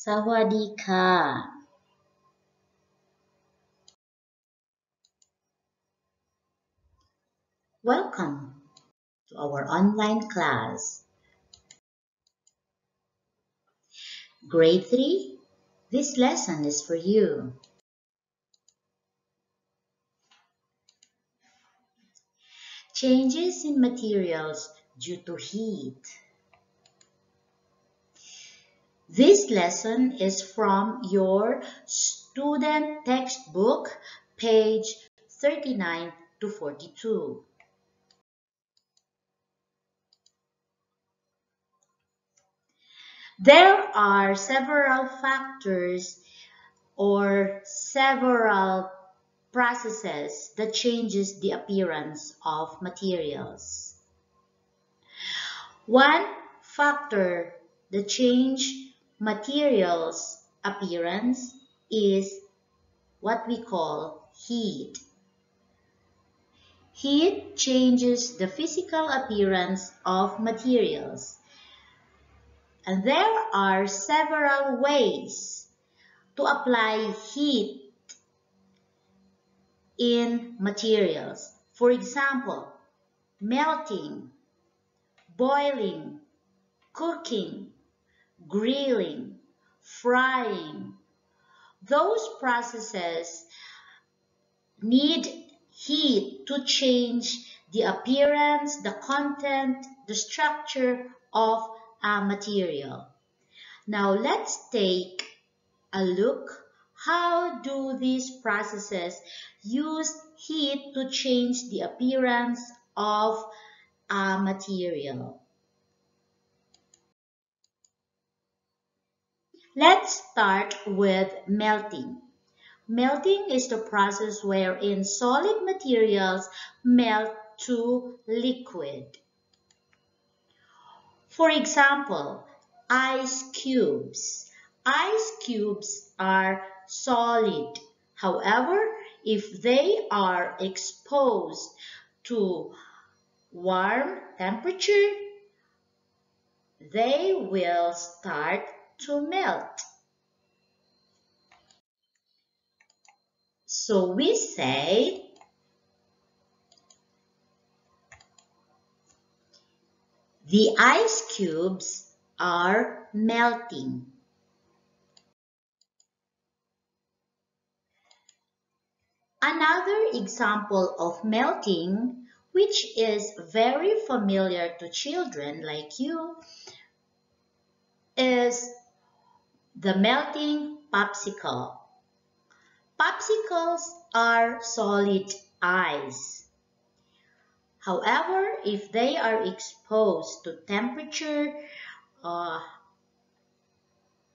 Sawadika. Welcome to our online class. Grade 3, this lesson is for you. Changes in materials due to heat. This lesson is from your student textbook, page 39 to 42. There are several factors or several processes that changes the appearance of materials. One factor that change material's appearance is what we call heat. Heat changes the physical appearance of materials. And there are several ways to apply heat in materials. For example, melting, boiling, cooking, grilling, frying. Those processes need heat to change the appearance, the content, the structure of a material. Now let's take a look how do these processes use heat to change the appearance of a material. Let's start with melting. Melting is the process wherein solid materials melt to liquid. For example, ice cubes. Ice cubes are solid. However, if they are exposed to warm temperature, they will start to melt. So we say the ice cubes are melting. Another example of melting, which is very familiar to children like you, is the melting popsicle. Popsicles are solid ice. However, if they are exposed to temperature uh,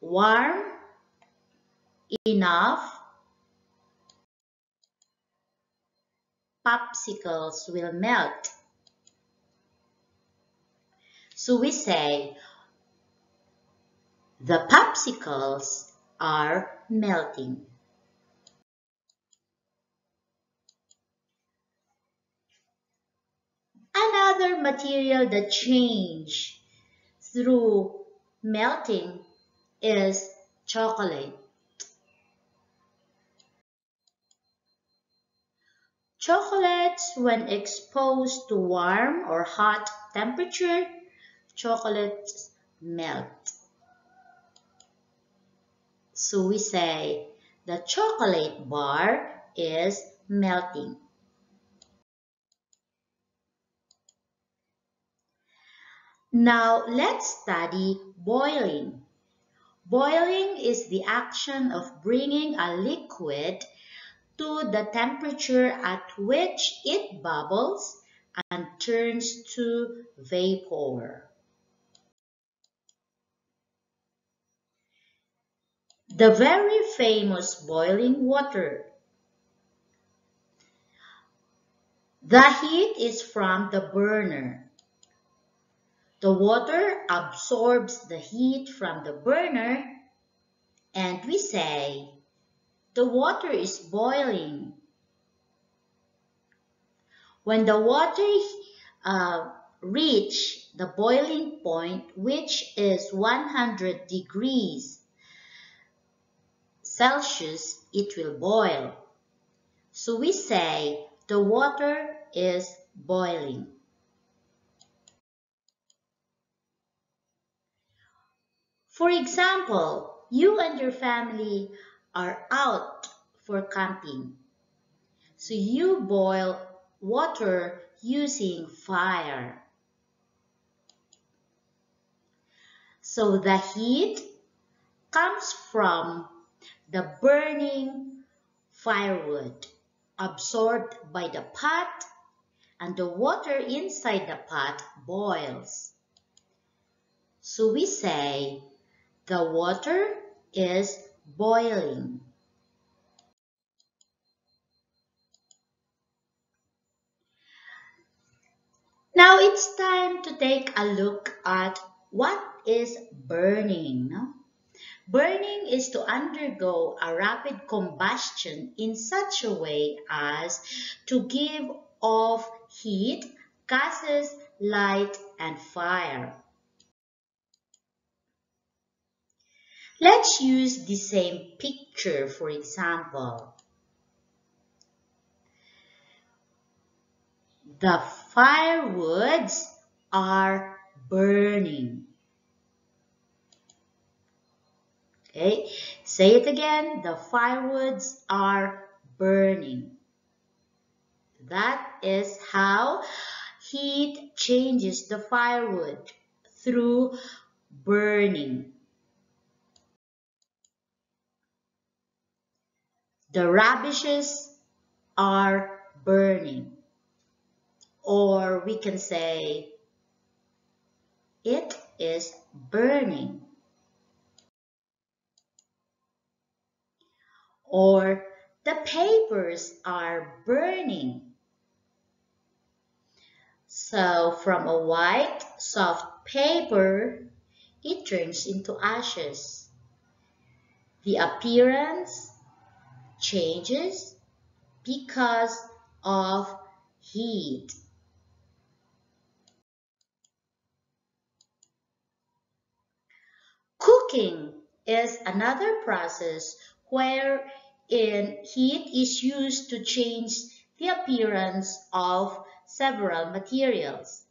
warm enough, popsicles will melt. So we say the popsicles are melting. Another material that change through melting is chocolate. Chocolates, when exposed to warm or hot temperature, chocolates melt. So we say the chocolate bar is melting. Now let's study boiling. Boiling is the action of bringing a liquid to the temperature at which it bubbles and turns to vapor. The very famous boiling water. The heat is from the burner. The water absorbs the heat from the burner and we say, the water is boiling. When the water uh, reach the boiling point, which is 100 degrees Celsius, it will boil. So we say the water is boiling. For example, you and your family are out for camping. So you boil water using fire. So the heat comes from the burning firewood absorbed by the pot and the water inside the pot boils. So we say the water is boiling. Now it's time to take a look at what is burning. Burning is to undergo a rapid combustion in such a way as to give off heat, gases, light, and fire. Let's use the same picture for example. The firewoods are burning. Okay, say it again. The firewoods are burning. That is how heat changes the firewood through burning. The rubbishes are burning. Or we can say, it is burning. Or the papers are burning. So from a white soft paper, it turns into ashes. The appearance changes because of heat. Cooking is another process wherein heat is used to change the appearance of several materials.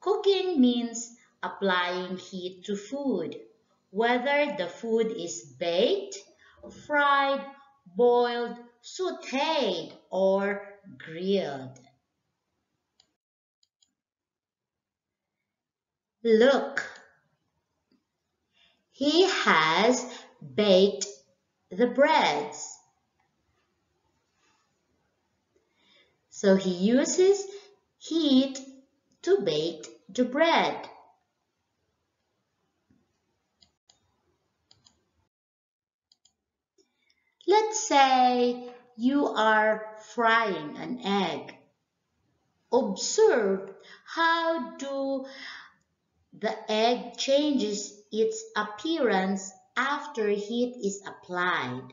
Cooking means applying heat to food, whether the food is baked, fried, boiled, sauteed, or grilled. Look, he has baked the breads. So he uses heat to bake the bread. Let's say you are frying an egg. Observe how do the egg changes its appearance after heat is applied.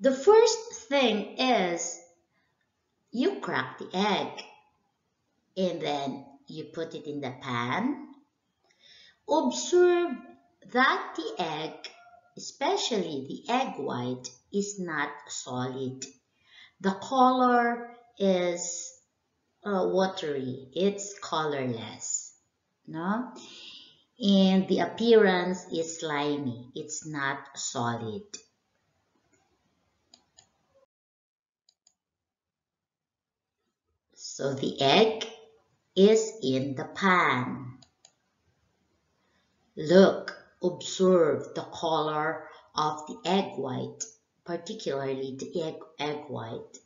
The first thing is you crack the egg and then you put it in the pan. Observe that the egg especially the egg white, is not solid. The color is uh, watery. It's colorless. No? And the appearance is slimy. It's not solid. So the egg is in the pan. Look, observe the color of the egg white, particularly the egg, egg white.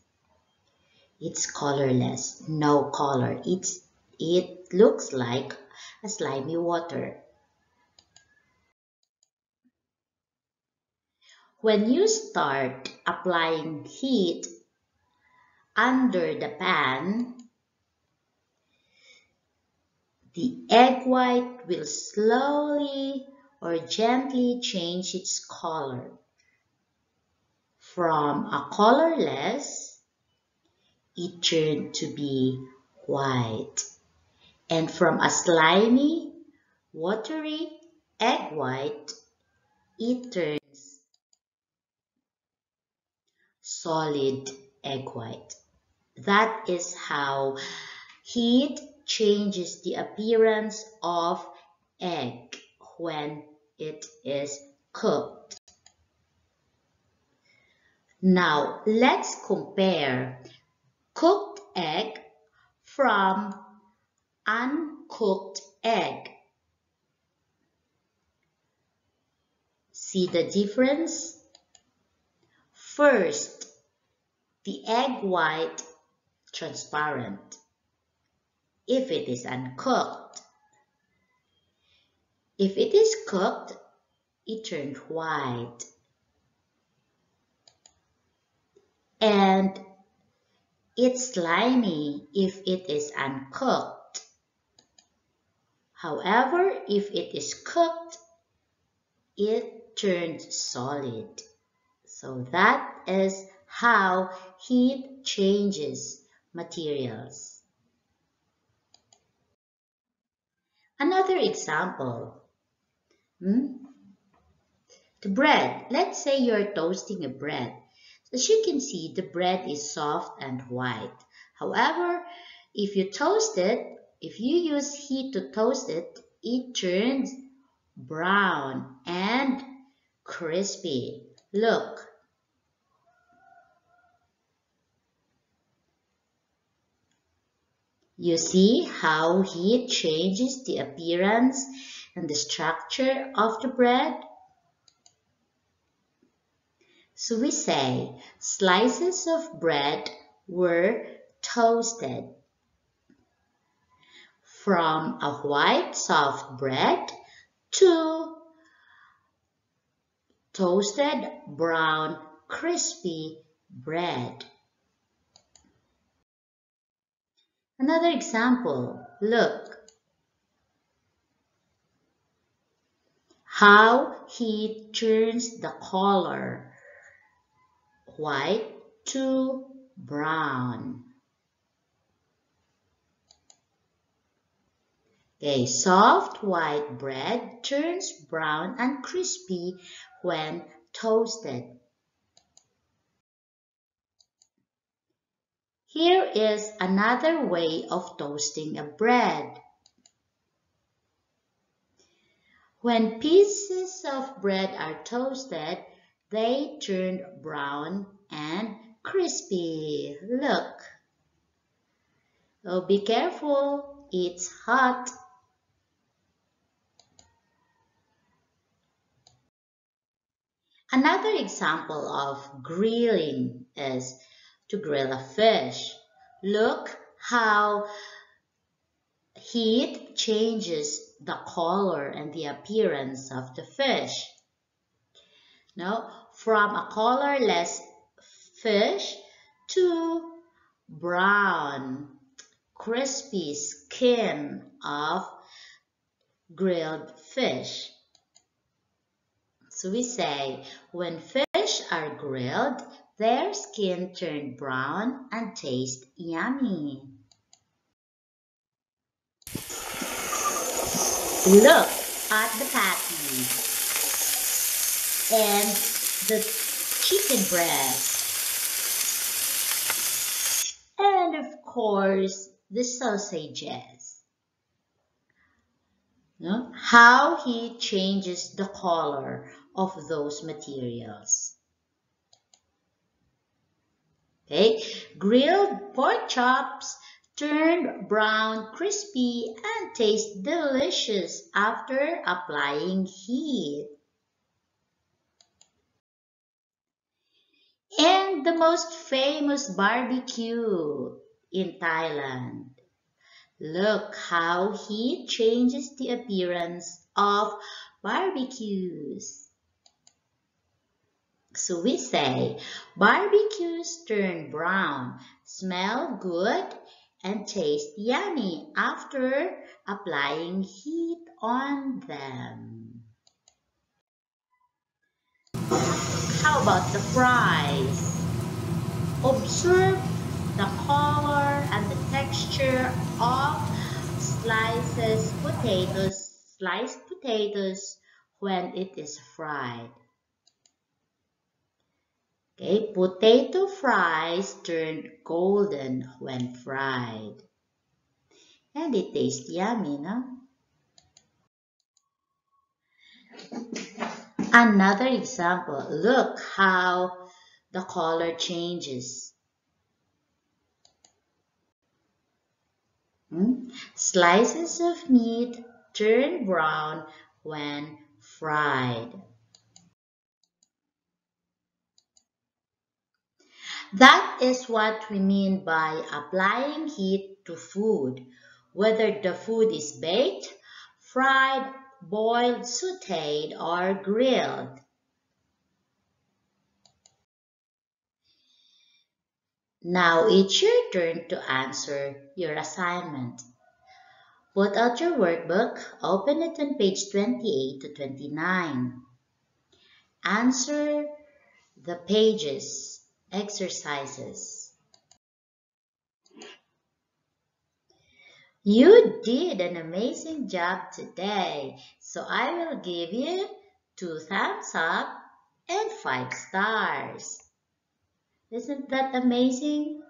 It's colorless, no color. It's, it looks like a slimy water. When you start applying heat under the pan, the egg white will slowly or gently change its color from a colorless it turned to be white and from a slimy watery egg white it turns solid egg white. That is how heat changes the appearance of egg when it is cooked. Now let's compare cooked egg from uncooked egg. See the difference? First, the egg white transparent if it is uncooked. If it is cooked, it turned white. And it's slimy if it is uncooked. However, if it is cooked, it turns solid. So that is how heat changes materials. Another example. Hmm? The bread. Let's say you're toasting a bread. As you can see, the bread is soft and white. However, if you toast it, if you use heat to toast it, it turns brown and crispy. Look. You see how heat changes the appearance and the structure of the bread? So we say slices of bread were toasted. From a white soft bread to toasted brown crispy bread. Another example, look. How he turns the color white to brown. A soft white bread turns brown and crispy when toasted. Here is another way of toasting a bread. When pieces of bread are toasted, they turn brown and crispy. Look. Oh, be careful. It's hot. Another example of grilling is to grill a fish. Look how heat changes the color and the appearance of the fish. Now, from a colorless fish to brown, crispy skin of grilled fish. So we say, when fish are grilled, their skin turn brown and taste yummy. Look at the patty and the chicken breast. And of course, the sausages. How he changes the color of those materials. Okay, grilled pork chops turn brown, crispy, and taste delicious after applying heat. And the most famous barbecue in Thailand. Look how heat changes the appearance of barbecues. So we say barbecues turn brown, smell good, and taste yummy after applying heat on them. How about the fries? Observe the color and the texture of slices potatoes, sliced potatoes when it is fried. Okay, potato fries turn golden when fried. And it tastes yummy, no? Another example, look how the color changes. Hmm? Slices of meat turn brown when fried. That is what we mean by applying heat to food, whether the food is baked, fried, boiled, sauteed, or grilled. Now it's your turn to answer your assignment. Put out your workbook, open it on page 28 to 29. Answer the pages, exercises. You did an amazing job today, so I will give you two thumbs up and five stars. Isn't that amazing?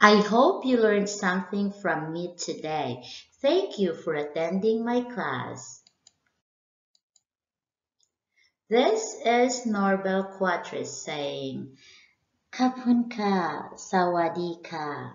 I hope you learned something from me today. Thank you for attending my class. This is Norbel Quatres saying, Kapun ka, sawadi ka.